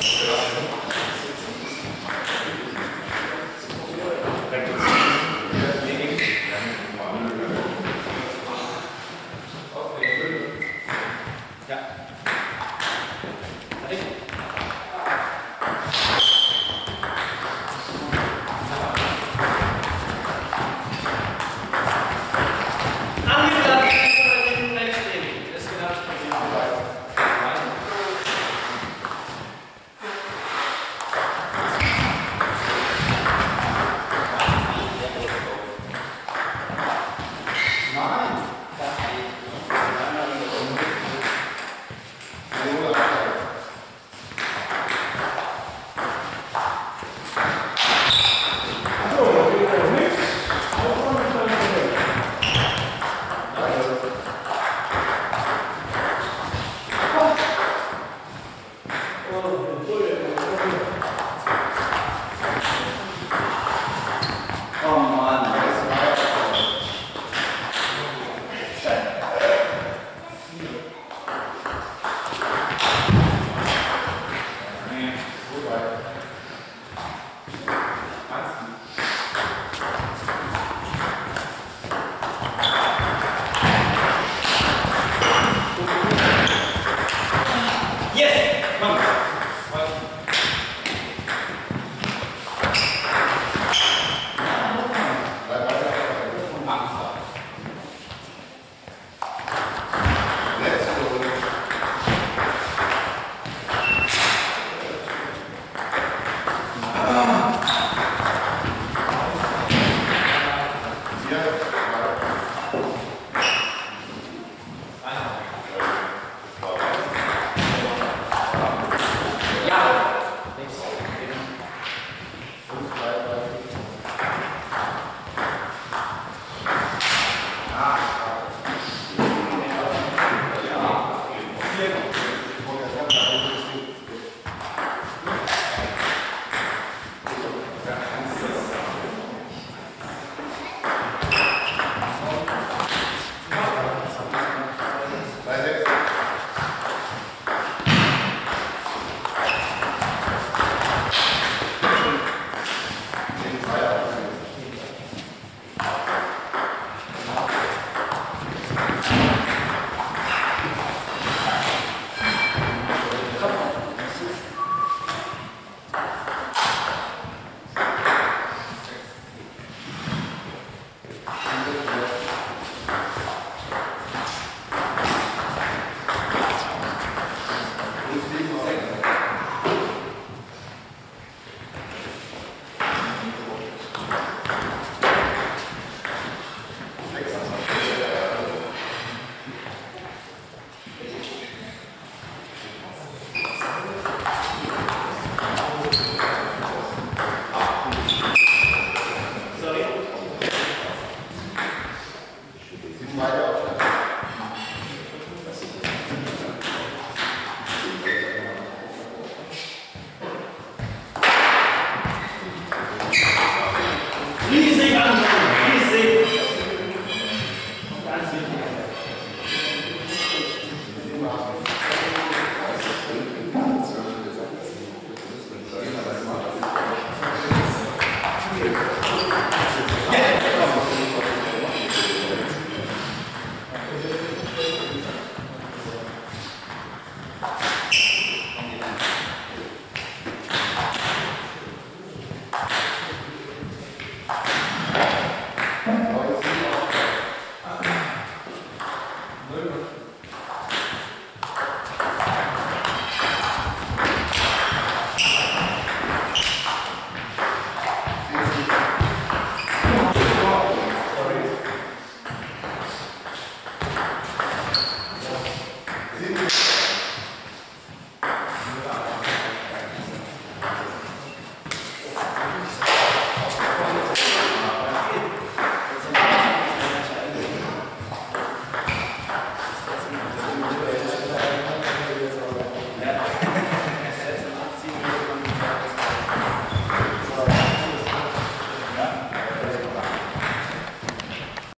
Yeah.